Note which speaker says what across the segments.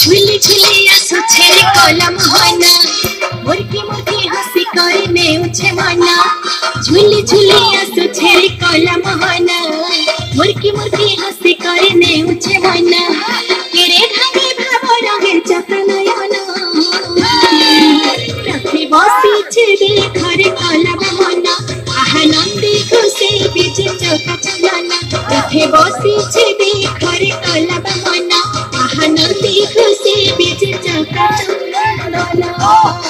Speaker 1: झुली झुली आसु छेरे कलम होना। मुर्गी मुर्गी हँसी करे उछे मना झुली झुली होना। मुर्गी मुर्गी हँसी करे में उछे मना ହେ ବସିଛେ ଦେଖରେ କଲବ ମନ ମହାନଦୀ ଖୁସି ବିଜେ ଚକା ଚନ୍ଦନ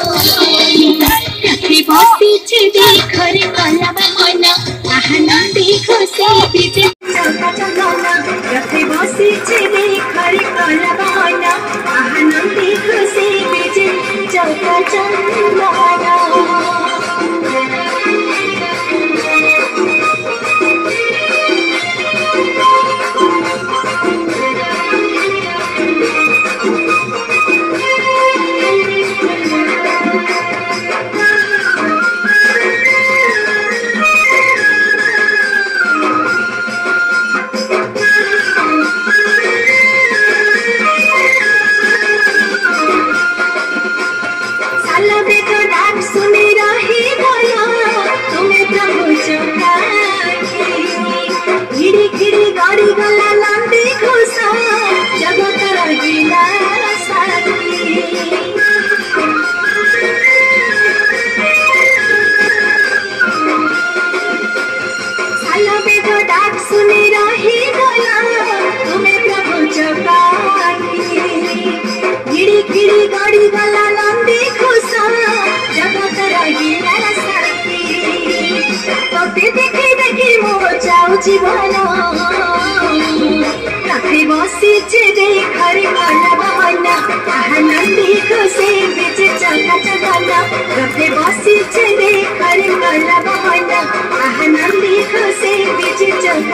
Speaker 1: खुशी बीते ডাক শুনে রাহি গলাম তুমি প্রভু চপানি গিড়ি গিড়ি গাড়ি গলা নন্দে খুশা জগত রাহি সারতি তোতে দেখি দেখি মো যাউছি ভালো রাখি বসিছে দেখারে ভালো ভাবনা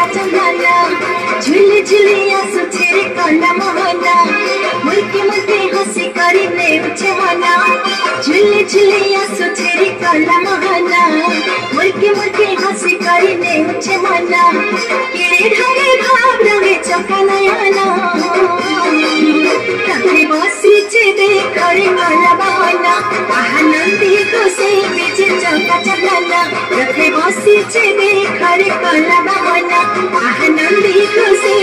Speaker 1: चंगाना झुल झुलिया सो तेरे काना मवाना मुल्के मुल्के हँसी करी ने उचवाना झुल झुलिया सो तेरे काना मवाना मुल्के मुल्के हँसी करी ने उचवाना केड़े ढंगे भाव रहे चकाना याना तभी बासी चे दे करे माला बहाना। आनंदी को से बीच चका चलाना तभी बासी चे दे करे काना बहाना। ta nắm đi cơn xe